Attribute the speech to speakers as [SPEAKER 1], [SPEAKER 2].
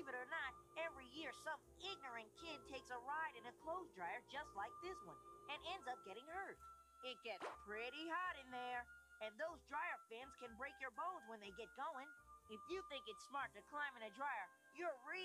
[SPEAKER 1] Believe it or not, every year some ignorant kid takes a ride in a clothes dryer just like this one and ends up getting hurt. It gets pretty hot in there, and those dryer fins can break your bones when they get going. If you think it's smart to climb in a dryer, you're really.